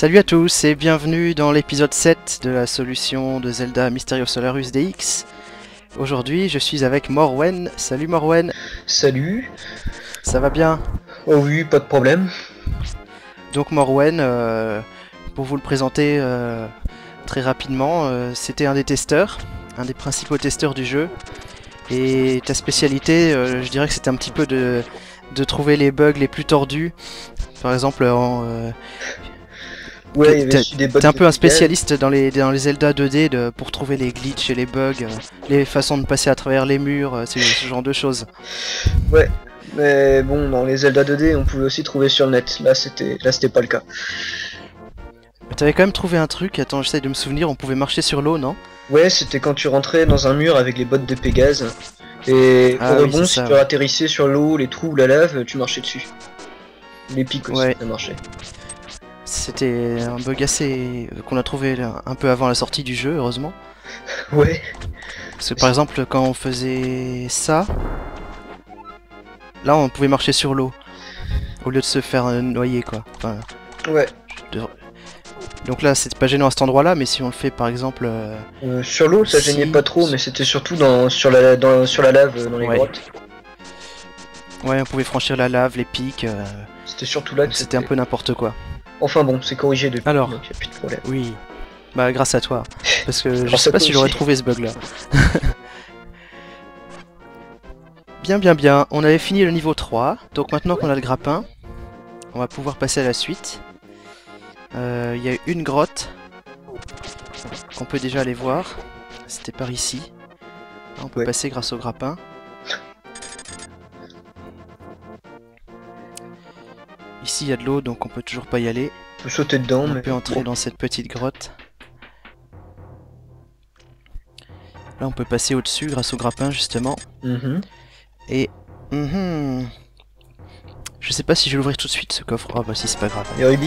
Salut à tous et bienvenue dans l'épisode 7 de la solution de Zelda Mysterio Solarus DX. Aujourd'hui, je suis avec Morwen. Salut Morwen, Salut. ça va bien? Oh oui, pas de problème. Donc Morwen, euh, pour vous le présenter euh, très rapidement, euh, c'était un des testeurs, un des principaux testeurs du jeu. Et ta spécialité, je dirais que c'était un petit peu de, de trouver les bugs les plus tordus. Par exemple, en, Ouais, T'es- un peu un spécialiste dans les, dans les Zelda 2D de, pour trouver les glitches et les bugs, euh, les façons de passer à travers les murs, euh, ce, ce genre de choses. Mais bon, dans les Zelda 2D, on pouvait aussi trouver sur le net. Là, c'était là, c'était pas le cas. Mais T'avais quand même trouvé un truc, attends, j'essaie de me souvenir, on pouvait marcher sur l'eau, non? Ouais, c'était quand tu rentrais dans un mur avec les bottes de Pégase. Et Ah au oui, rebond, si ça, tu ouais. atterrissais sur l'eau, les trous ou la lave, tu marchais dessus. Les pics aussi, Ouais. ça marchait. C'était un bug assez... euh, qu'on a trouvé un peu avant la sortie du jeu, heureusement. Ouais, Parce que par exemple, quand on faisait ça, là on pouvait marcher sur l'eau, au lieu de se faire euh, noyer, quoi. Enfin, ouais. donc là, c'est pas gênant à cet endroit-là, mais si on le fait par exemple... euh, Euh, sur l'eau, ça Si. gênait pas trop, mais c'était surtout dans, sur, la, dans- sur la lave, dans les Ouais. grottes. Ouais, on pouvait franchir la lave, les pics, euh, C'était surtout là que c'était un peu n'importe quoi. Enfin bon, c'est corrigé depuis, Alors. donc y a plus de problème. Oui, bah grâce à toi. Parce que je sais pas si j'aurais trouvé ce bug là. bien, bien, bien. On avait fini le niveau 3. Donc maintenant qu'on a le grappin, on va pouvoir passer à la suite. Euh, Il y a une grotte qu'on peut déjà aller voir. C'était par ici. On peut Ouais. passer grâce au grappin. Ici il y a de l'eau donc on peut toujours pas y aller. On peut sauter dedans, On mais peut entrer dans cette petite grotte. Là, on peut passer au-dessus grâce au grappin, justement. Mhm. Et... mhm. Je sais pas si je vais l'ouvrir tout de suite, ce coffre. Oh bah si, c'est pas grave. Et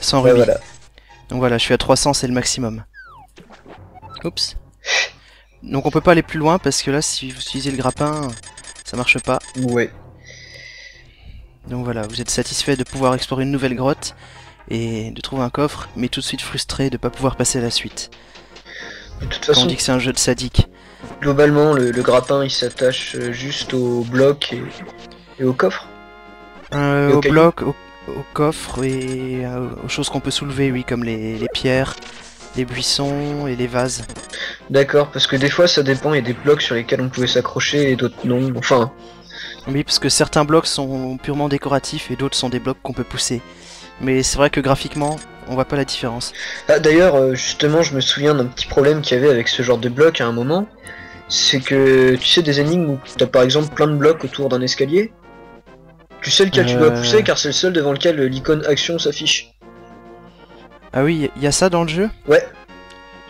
Sans Ouais, rubis. voilà. Donc voilà, je suis à 300, c'est le maximum. Oups. Donc on peut pas aller plus loin, parce que là, si vous utilisez le grappin, ça marche pas. Ouais. Donc voilà, vous êtes satisfait de pouvoir explorer une nouvelle grotte et de trouver un coffre, mais tout de suite frustré de pas pouvoir passer à la suite. De toute Quand on dit que c'est un jeu de sadique. globalement, le, le grappin il s'attache euh, juste au bloc et, et au coffre. Euh, Et au bloc, au, au coffre et euh, aux choses qu'on peut soulever, oui, comme les, les pierres, les buissons et les vases. D'accord, parce que des fois ça dépend, il y a des blocs sur lesquels on pouvait s'accrocher et d'autres non. Enfin, Oui, parce que certains blocs sont purement décoratifs et d'autres sont des blocs qu'on peut pousser. Mais c'est vrai que graphiquement, on voit pas la différence. ah, d'ailleurs, euh, justement, je me souviens d'un petit problème qu'il y avait avec ce genre de bloc à un moment. C'est que tu sais des énigmes où t'as par exemple plein de blocs autour d'un escalier. Tu sais lequel tu dois Euh. pousser car c'est le seul devant lequel l'icône action s'affiche. Ah oui, il y a ça dans le jeu? Ouais.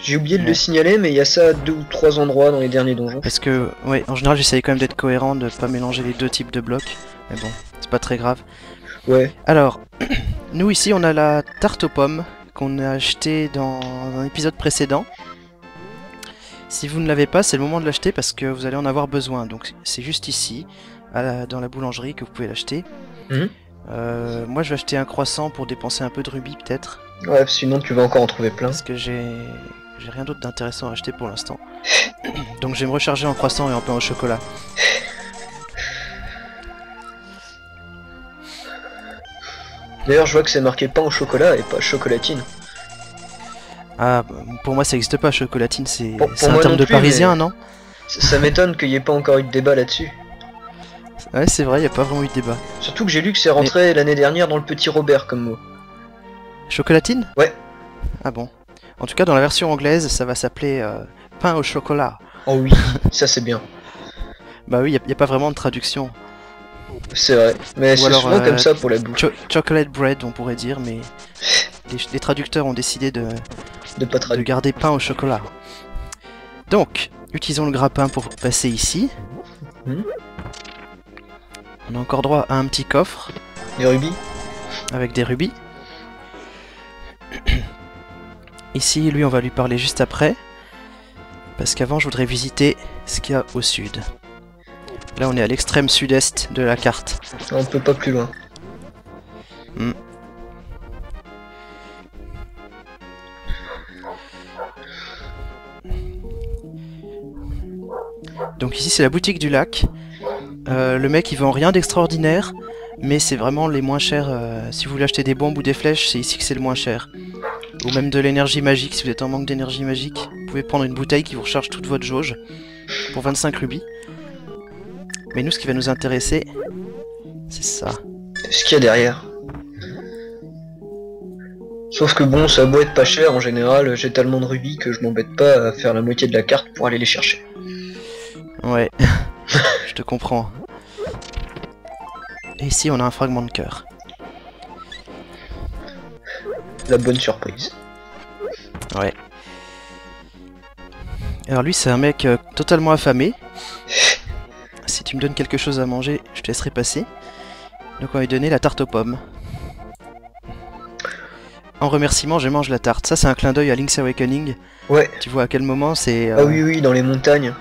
J'ai oublié de Ouais. le signaler, mais il y a ça à deux ou trois endroits dans les derniers donjons. Parce que, ouais, en général, j'essaye quand même d'être cohérent, de pas mélanger les deux types de blocs. Mais bon, c'est pas très grave. Ouais. Alors, nous ici, on a la tarte aux pommes qu'on a achetée dans un épisode précédent. Si vous ne l'avez pas, c'est le moment de l'acheter parce que vous allez en avoir besoin. Donc, c'est juste ici, à la- dans la boulangerie, que vous pouvez l'acheter. Mhm. Euh, moi, je vais acheter un croissant pour dépenser un peu de rubis, peut-être. Ouais, sinon tu vas encore en trouver plein. Parce que j'ai j'ai rien d'autre d'intéressant à acheter pour l'instant. Donc, je vais me recharger en croissant et en pain au chocolat. D'ailleurs, je vois que c'est marqué pain au chocolat et pas chocolatine. Ah, pour moi, ça n'existe pas, chocolatine, c'est un terme de plus, parisien, non? Ça, m'étonne qu'il n'y ait pas encore eu de débat là-dessus. Ouais, c'est vrai, il a pas vraiment eu de débat. Surtout que j'ai lu que c'est rentré l'année dernière dans le petit Robert comme mot. Chocolatine? Ouais. Ah bon. En tout cas, dans la version anglaise, ça va s'appeler euh, pain au chocolat. Oh oui, ça c'est bien. Bah oui, il n'y a, pas vraiment de traduction. C'est vrai. Mais c'est souvent euh, comme ça pour la bouffe. Cho- chocolate bread, on pourrait dire, mais les, les traducteurs ont décidé de, De pas de garder pain au chocolat. Donc, utilisons le grappin pour passer ici. Mhm. On a encore droit à un petit coffre Les rubis avec des rubis. Ici, lui, on va lui parler juste après. Parce qu'avant, je voudrais visiter ce qu'il y a au sud. Là, on est à l'extrême sud-est de la carte. On peut pas plus loin. Donc ici c'est la boutique du lac. Euh, le mec il vend rien d'extraordinaire, mais c'est vraiment les moins chers. euh, si vous voulez acheter des bombes ou des flèches, c'est ici que c'est le moins cher. Ou même de l'énergie magique, si vous êtes en manque d'énergie magique, vous pouvez prendre une bouteille qui vous recharge toute votre jauge pour 25 rubis. Mais nous ce qui va nous intéresser, c'est ça. ce qu'il y a derrière. Sauf que bon, ça a beau être pas cher, en général, j'ai tellement de rubis que je m'embête pas à faire la moitié de la carte pour aller les chercher. Ouais, je te comprends. Et ici on a un fragment de cœur. La bonne surprise. Ouais. Alors lui c'est un mec euh, totalement affamé. Si tu me donnes quelque chose à manger, je te laisserai passer. Donc on va lui donner la tarte aux pommes. En remerciement, je mange la tarte. Ça c'est un clin d'œil à Link's Awakening. Ouais, Tu vois à quel moment c'est... ah euh, oui, oui, dans les montagnes.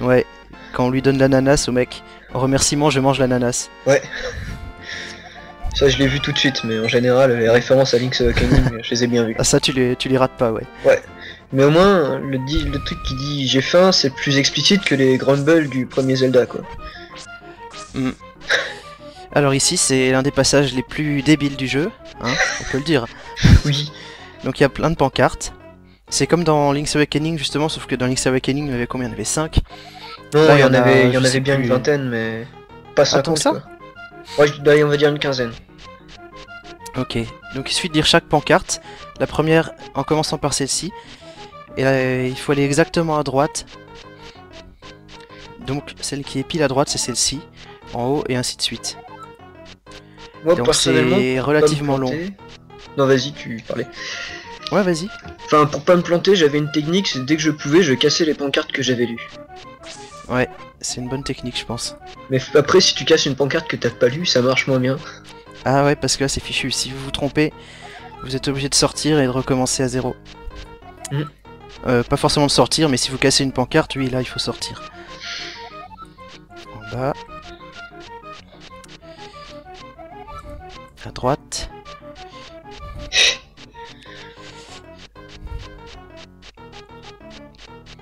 Ouais, quand on lui donne l'ananas au mec. En remerciement, je mange l'ananas. Ouais. Ça, je l'ai vu tout de suite, mais en général, les références à Link's Awakening, je les ai bien vues. Ah ça tu les, tu les rates pas, ouais. Mais au moins, le, truc qui dit j'ai faim, c'est plus explicite que les grumbles du premier Zelda, quoi. Alors ici c'est l'un des passages les plus débiles du jeu, hein, on peut le dire. Oui, Donc il y a plein de pancartes. C'est comme dans Link's Awakening justement, sauf que dans Link's Awakening il y avait combien? Il y en avait 5. non, il y en avait, il y en avait bien plus. une vingtaine, mais pas 50, Attends, ça quoi. Ouais, je- on va dire une quinzaine. Ok, donc il suffit de lire chaque pancarte. La première en commençant par celle-ci. Et là, il faut aller exactement à droite. Donc celle qui est pile à droite c'est celle-ci, en haut et ainsi de suite. Moi, Donc c'est relativement long. Non, vas-y, tu parlais. Ouais vas-y. Enfin, pour pas me planter, j'avais une technique, c'est dès que je pouvais, je cassais les pancartes que j'avais lues. C'est une bonne technique je pense. Mais après, si tu casses une pancarte que t'as pas lue, ça marche moins bien. Ah ouais parce que là c'est fichu. Si vous vous trompez, vous êtes obligé de sortir et de recommencer à zéro. Mm. Euh, pas forcément de sortir, mais si vous cassez une pancarte, oui là il faut sortir. En bas. À droite.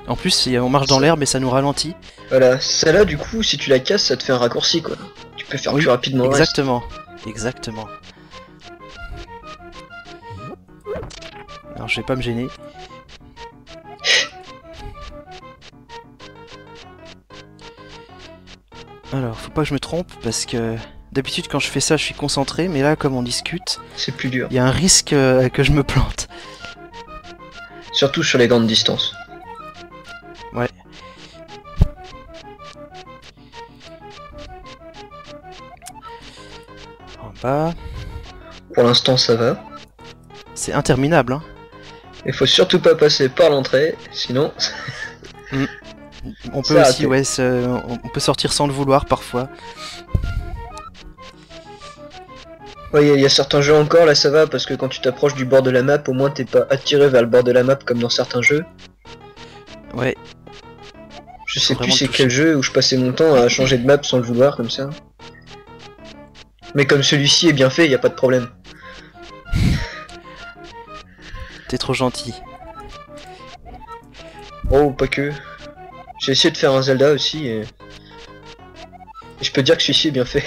En plus, on marche dans l'herbe et ça nous ralentit. Voilà, celle-là, du coup, si tu la casses, ça te fait un raccourci, quoi. Tu peux faire Oui, plus rapidement reste. Exactement. Alors je vais pas me gêner. Alors, faut pas que je me trompe parce que d'habitude quand je fais ça, je suis concentré, mais là comme on discute, C'est plus dur. il y a un risque euh, que je me plante. Surtout sur les grandes distances. Ouais. Pour l'instant, ça va. c'est interminable hein. Il faut surtout pas passer par l'entrée, sinon... On peut aussi, ouais, on peut sortir sans le vouloir parfois. Ouais, il y, a certains jeux encore, là ça va, parce que quand tu t'approches du bord de la map, au moins t'es pas attiré vers le bord de la map comme dans certains jeux. Ouais, Je sais plus c'est quel jeu où je passais mon temps à changer de map sans le vouloir, comme ça. Mais comme celui-ci est bien fait, y a pas de problème. t'es trop gentil. Oh, pas que. J'ai essayé de faire un Zelda aussi, et... je peux dire que celui-ci est bien fait.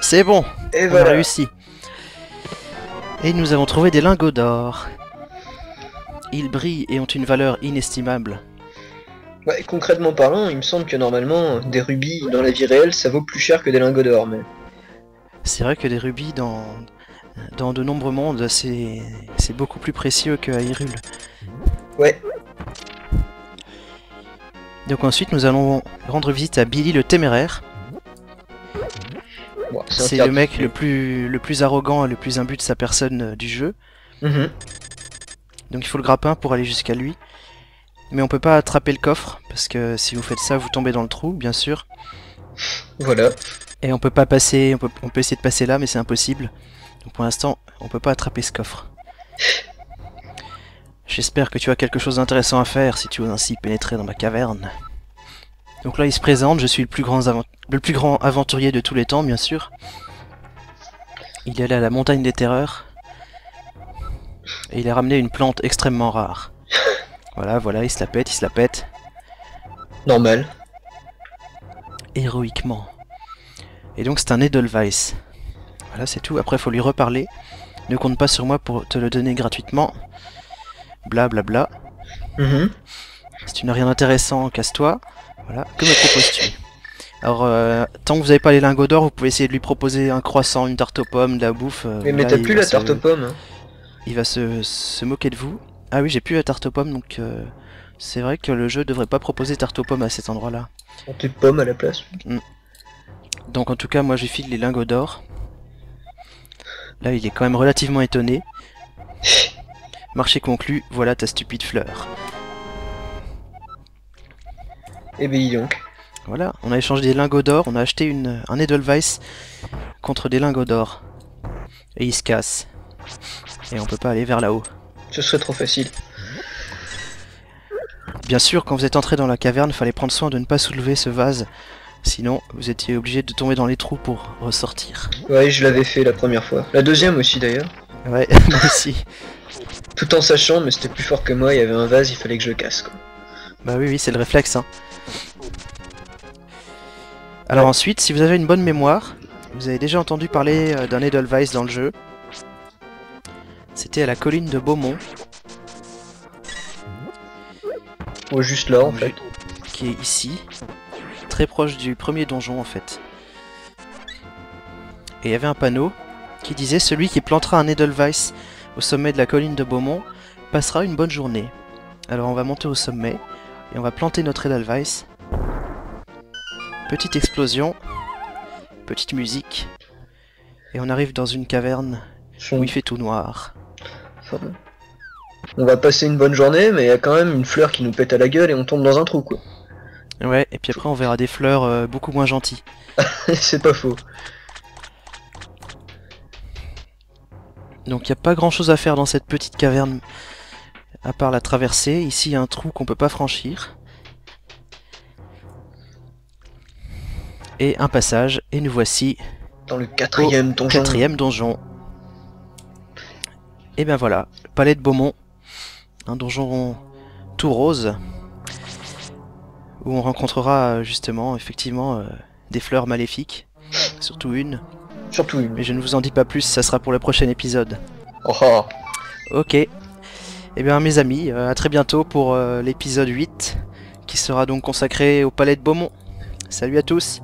C'est bon, Et on a voilà. réussi. Et nous avons trouvé des lingots d'or. Ils brillent et ont une valeur inestimable. Ouais, concrètement parlant, il me semble que normalement, des rubis dans la vie réelle, ça vaut plus cher que des lingots d'or, mais... C'est vrai que des rubis dans, dans de nombreux mondes, c'est c'est beaucoup plus précieux que à Hyrule. Ouais, Donc ensuite, nous allons rendre visite à Billy le Téméraire. bon, C'est le mec le plus, le plus arrogant et le plus imbu de sa personne euh, du jeu. Mhm. Donc il faut le grappin pour aller jusqu'à lui. Mais on peut pas attraper le coffre, parce que si vous faites ça, vous tombez dans le trou, bien sûr. Voilà. Et on peut pas passer, on peut, on peut essayer de passer là, mais c'est impossible. Donc pour l'instant, on peut pas attraper ce coffre. J'espère que tu as quelque chose d'intéressant à faire si tu veux ainsi pénétrer dans ma caverne. Donc là, il se présente, je suis le plus grand, le plus grand aventurier de tous les temps, bien sûr. Il est allé à la montagne des terreurs. Et il a ramené une plante extrêmement rare. Voilà, voilà, il se la pète, il se la pète. Normal. Héroïquement. Et donc c'est un Edelweiss. Voilà, c'est tout. Après, faut lui reparler. Ne compte pas sur moi pour te le donner gratuitement. Bla bla bla. Si tu n'as rien d'intéressant, casse-toi. Voilà, que me proposes-tu? Alors, euh, tant que vous n'avez pas les lingots d'or, vous pouvez essayer de lui proposer un croissant, une tarte aux pommes, de la bouffe. euh, Mais, mais là, t'as plus la tarte aux pommes. hein. Il va se, se moquer de vous. Ah oui, j'ai plus la tarte aux pommes, donc euh, c'est vrai que le jeu devrait pas proposer tarte aux pommes à cet endroit-là. On tes pommes à la place. Donc en tout cas, moi je file les lingots d'or. Là, il est quand même relativement étonné. Marché conclu, voilà ta stupide fleur. Et ben dis donc. Voilà, on a échangé des lingots d'or, on a acheté une, un Edelweiss contre des lingots d'or. Et il se casse. Et on peut pas aller vers là-haut. Ce serait trop facile. Bien sûr, quand vous êtes entré dans la caverne, fallait prendre soin de ne pas soulever ce vase. Sinon, vous étiez obligé de tomber dans les trous pour ressortir. Ouais, je l'avais fait la première fois. La deuxième aussi d'ailleurs. Ouais, moi aussi. Tout en sachant, mais c'était plus fort que moi, il y avait un vase, il fallait que je le casse quoi. Bah oui, oui, c'est le réflexe. Hein. Alors ensuite, si vous avez une bonne mémoire, vous avez déjà entendu parler euh, d'un Edelweiss dans le jeu. C'était à la colline de Beaumont, Oh, juste là en fait. qui est ici, très proche du premier donjon en fait. Et il y avait un panneau qui disait celui qui plantera un Edelweiss au sommet de la colline de Beaumont passera une bonne journée. Alors on va monter au sommet et on va planter notre Edelweiss. Petite explosion, petite musique, et on arrive dans une caverne où il fait tout noir. Enfin. On va passer une bonne journée, mais il y a quand même une fleur qui nous pète à la gueule et on tombe dans un trou quoi. Ouais, et puis après on verra des fleurs euh, beaucoup moins gentilles. C'est pas faux. Donc il n'y a pas grand chose à faire dans cette petite caverne à part la traversée. Ici il y a un trou qu'on peut pas franchir. Et un passage, et nous voici Dans le quatrième au donjon. quatrième donjon. Et ben voilà, le palais de Beaumont. Un donjon tout rose. Où on rencontrera justement, effectivement, euh, des fleurs maléfiques. Surtout une. Surtout une. Mais je ne vous en dis pas plus, ça sera pour le prochain épisode. Oh, oh. Ok. Eh bien mes amis, euh, à très bientôt pour euh, l'épisode 8, qui sera donc consacré au palais de Beaumont. Salut à tous